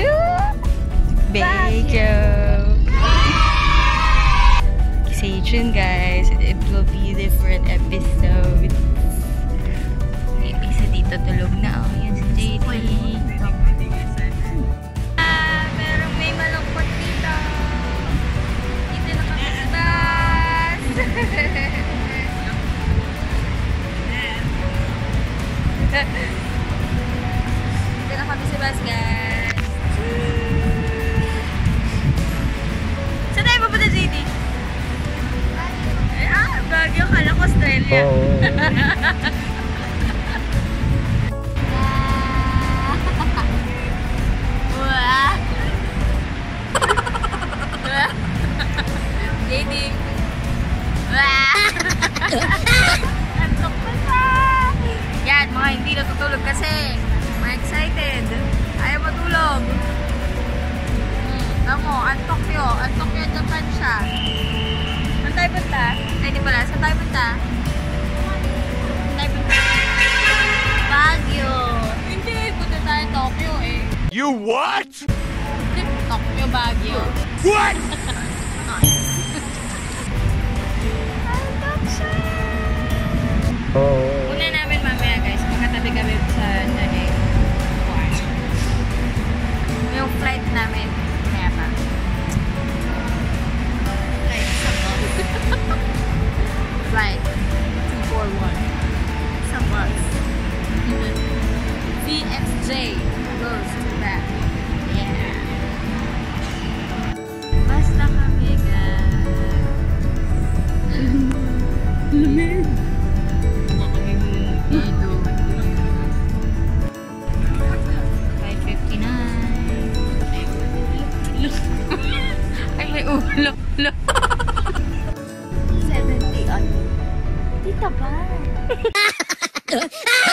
to Baekyo. Stay tuned, guys. It will be different episode. Isa dito tulog na. Oh, yun si JT. Ah, pero may malungkot dito. Dito na kami sa bus. Na kami guys. Baguio, kala ko Australia. Oo. sa Nanay. Eh. Yung flight namin, kaya pa. Flight sa Flight 241. Sa bus. VFJ. く あ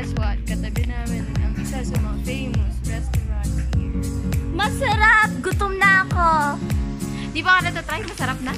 guess what? Katabi namin ang isa sa mga famous restaurant here. Masarap! Gutom na ako! Di ba ka natatry? Masarap na?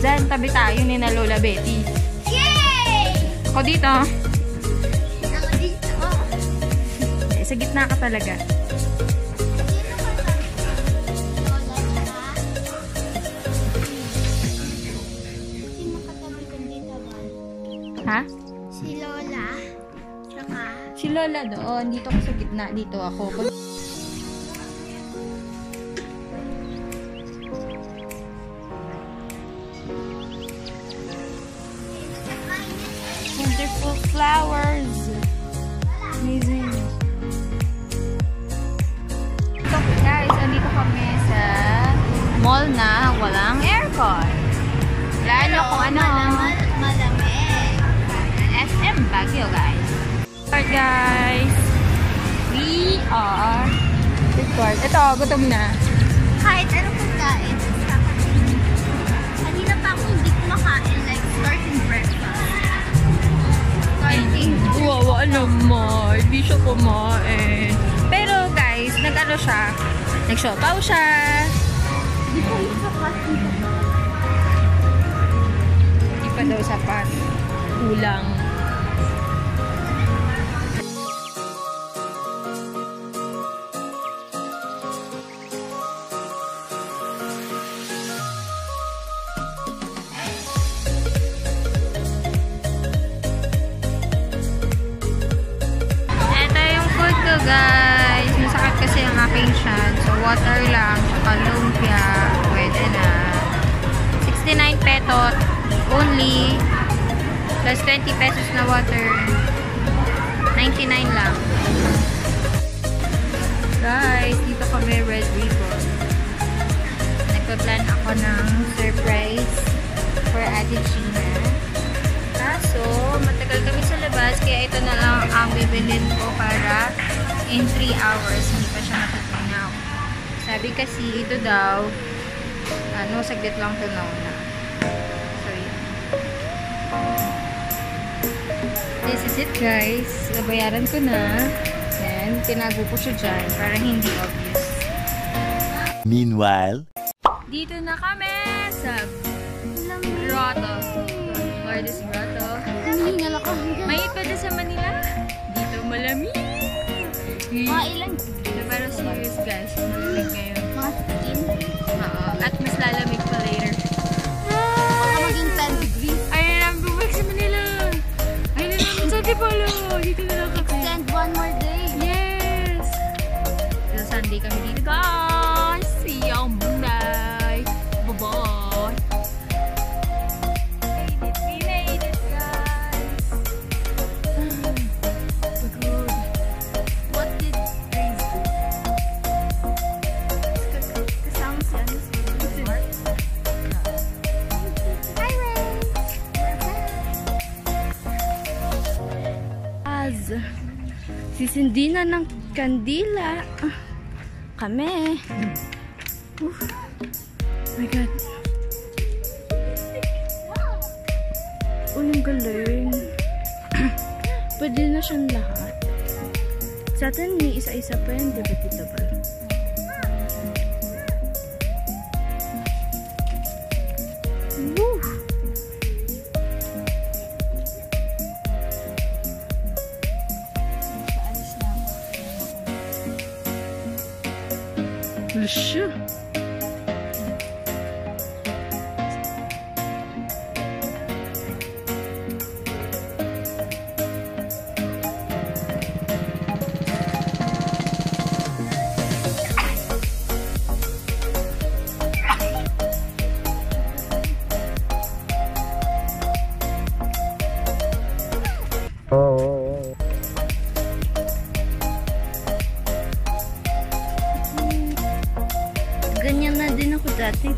Dyan? Tabi tayo ni na Lola Betty. Yay! Ako dito. Ako dito. Eh, sa gitna ka talaga. Ha? Si Lola. Tsaka... Si Lola doon. Dito ako sa gitna. Dito ako. Alright guys. We are record. Ito, gutom na. Kahit anong pagkain, kakainin. Kanina pa ako hindi kumakain like starting breakfast. Starting Wow, alam mo, hindi siya kumain. Pero guys, nag-ano siya, nag-siopaw siya. Di ko yung sapat. Hindi pa daw sapat. Kulang. Water lang, tsaka lumpia. Pwede na. 69 petot only. Plus 20 pesos na water. 99 lang. Guys, dito kami Red Ribbon. Nagpa-plan ako ng surprise for Ate Gina. Kaso, matagal kami sa labas, kaya ito na lang ang bibilin ko para in 3 hours, hindi pa siya matutunaw. Sabi kasi, ito daw, ano, saglit lang tunaw na. So, yun. This is it, guys. Nabayaran ko na. Then, tinago ko siya dyan para hindi obvious. Meanwhile, Dito na kami sa grotto. Grotto. Hinihingal ako hanggang... May pwede sa Manila. Dito malamig. Mga ilan? Pero serious guys, malamig ngayon. Mga 15? Oo. At mas lalamig pa later. Baka maging 10 degrees. Ayun na, bumalik sa Manila. Ayun na sa Antipolo. Dito na Sisindi na ng kandila. Ah, Kami. Oof. my God. Uy, ang galing. Pwede na siyang lahat. Sa atin, may isa-isa pa yan, di ba, Tita Bal?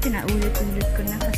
Pinaulit-ulit ko na kasi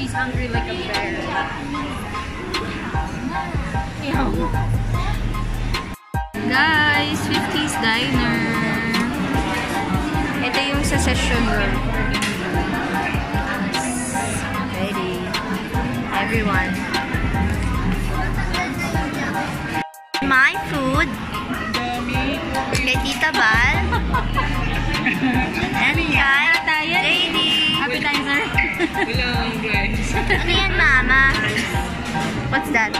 She's hungry like a bear. Guys, 50s Diner. Ito yung sa session room. Ready. Everyone. My food. Kay Tita Bal. And guys, JD. Appetizer. Hello guys. Ano yan, Mama? What's that?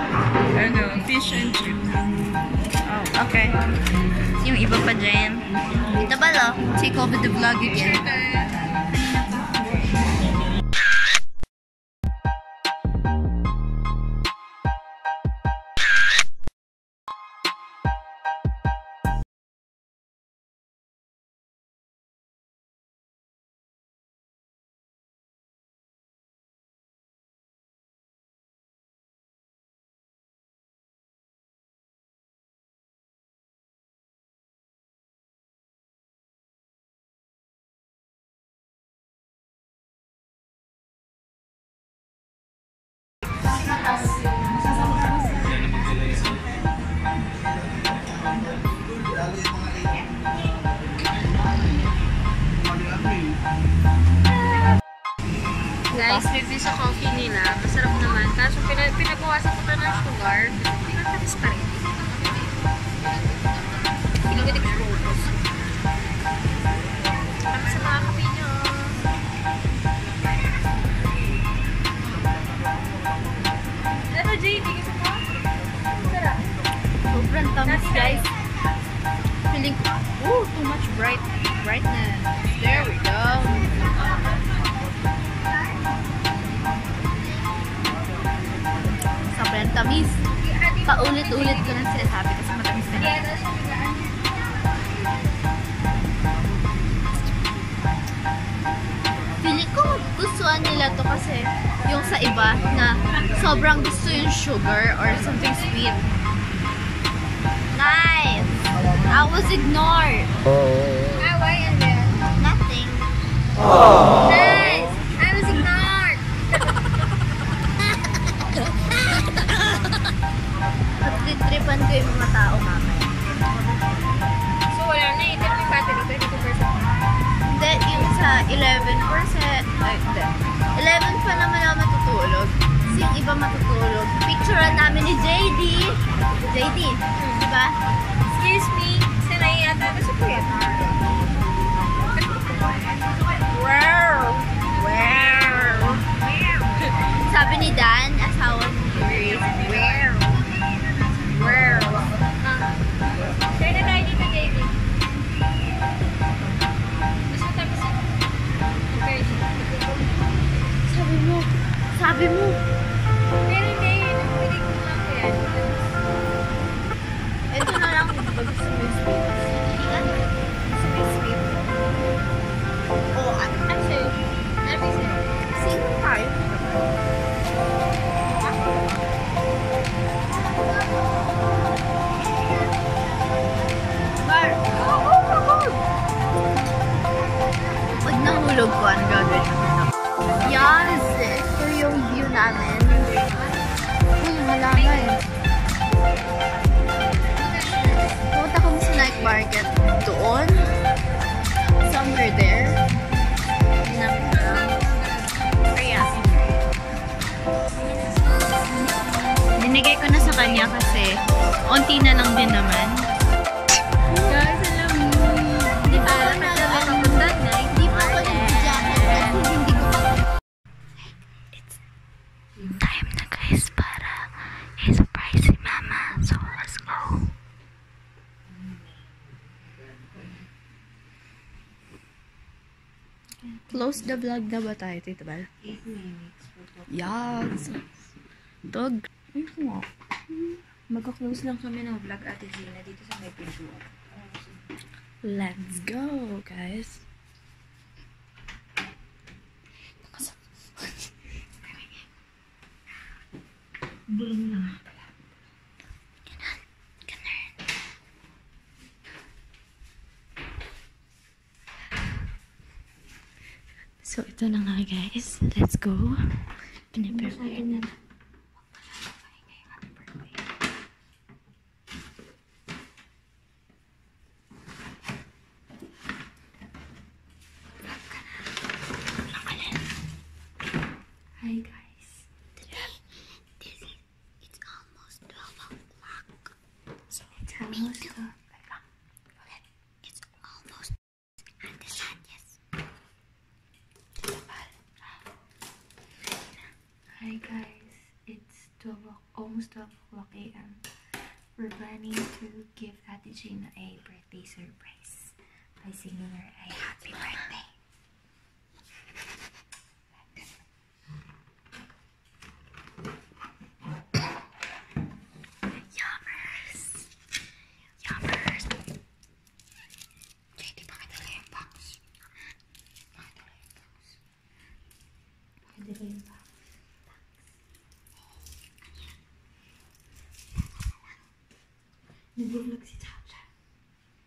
Ano, fish and chips. Oh, okay. Yung iba pa dyan. Bal, oh. Take over the vlog again. guys, may sa coffee nila. Masarap naman. Kaso pinag pinabawasan ko pa ng sugar. Pinatamis pa rin. Pinagutik ko ubos. Sa mga kape nyo. Ano, JD? Gusto mo? Sarap. Sobrang tamis, guys. Feeling, oh, too much bright brightness. There we go. Sobrang tamis. Paulit-ulit ko lang sinasabi kasi matamis na lang. Feeling ko gustuhan nila to kasi yung sa iba na sobrang gusto yung sugar or something sweet. Nice! I was ignored. Ah, why and then? Nothing. Nice! Titripan ko yung mga tao mamaya. So, wala na eh. Pero may battery, 22%. Hindi, yung sa 11%, ay, hindi. 11 pa naman ako matutulog. Kasi yung iba matutulog. Picturean namin ni JD. JD, di ba? Excuse me. Sanay yata na si Kuya. Sabi mo, Pero hindi, yun ang pwede ko lang ko yan. ito na lang pag gusto mo yung Close the vlog na ba tayo, Tito Bal? 8 minutes. Yes. Dog. Ano mo? Magka-close lang kami ng vlog Ate Gina dito sa may pintuan. Let's go, guys. Bulong lang. So, ito na nga guys. Let's go. Piniprepare na. Hi almost 12 o'clock a.m. We're planning to give Ate a birthday surprise by singing her a happy birthday. Yummers! Yummers! JD, pakidala yung box. Pakidala yung box.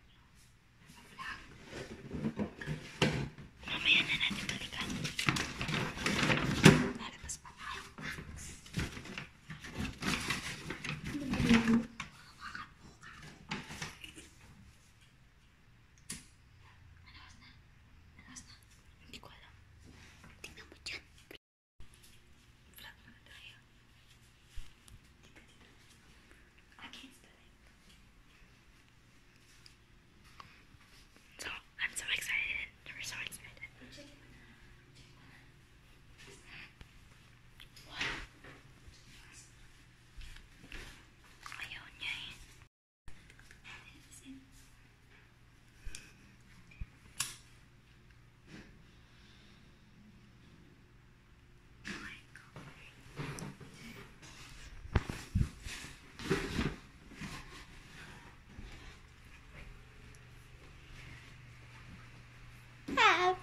Pakidala yung box. Nag-vlog si Chacha. Vlog. Mamaya na natin balikan. Lalabas pa tayo. Max. Hindi ko alam. Tingnan mo dyan. Vlog na tayo. Dito, dito. Against the light.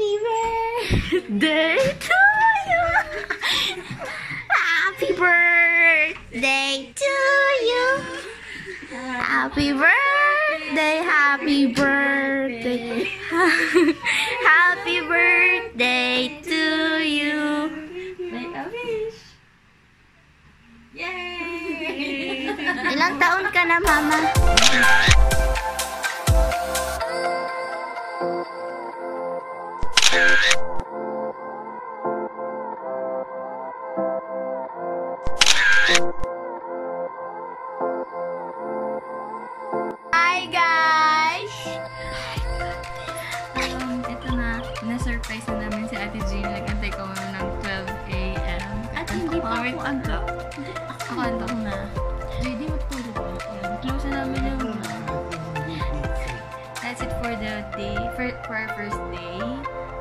Birthday to you. Happy birthday to you. Happy birthday, happy birthday. happy birthday to you. Make a wish. Yay! Ilang taon ka na, Mama? Antok na. Hindi matulog. Yan, Close na namin yung... That's it for the day, for, for our first day.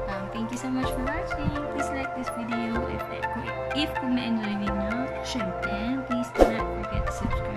Um, thank you so much for watching. Please like this video if, if kung na-enjoy ninyo. Siyempre. And please do not forget to subscribe